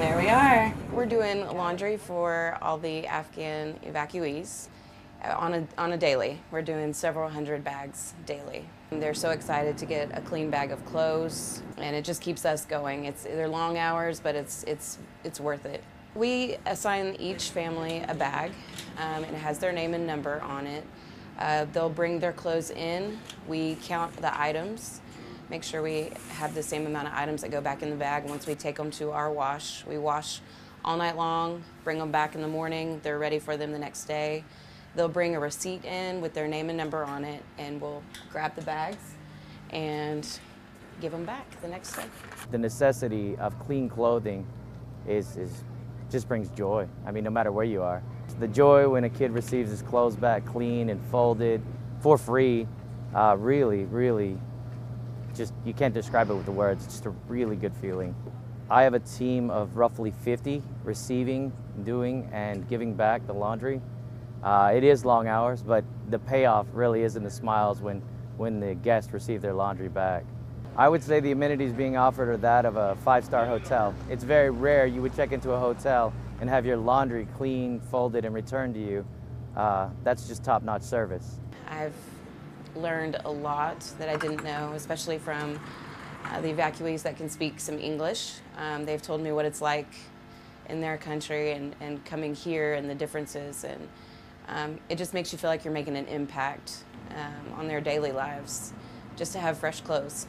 There we are. We're doing laundry for all the Afghan evacuees on a, on a daily. We're doing several hundred bags daily. And they're so excited to get a clean bag of clothes, and it just keeps us going. It's they're long hours, but it's it's it's worth it. We assign each family a bag, um, and it has their name and number on it. Uh, they'll bring their clothes in. We count the items, make sure we have the same amount of items that go back in the bag. Once we take them to our wash, we wash all night long, bring them back in the morning. They're ready for them the next day. They'll bring a receipt in with their name and number on it, and we'll grab the bags and give them back the next day. The necessity of clean clothing is, is just brings joy. I mean, no matter where you are. The joy when a kid receives his clothes back clean and folded for free, uh, really, really, just you can't describe it with the words. It's just a really good feeling. I have a team of roughly 50 receiving, doing, and giving back the laundry. Uh, it is long hours, but the payoff really is in the smiles when, when the guests receive their laundry back. I would say the amenities being offered are that of a five-star hotel. It's very rare you would check into a hotel and have your laundry clean, folded, and returned to you. Uh, that's just top-notch service. I've learned a lot that I didn't know, especially from uh, the evacuees that can speak some English. Um, they've told me what it's like in their country and, and coming here and the differences. And um, it just makes you feel like you're making an impact um, on their daily lives just to have fresh clothes.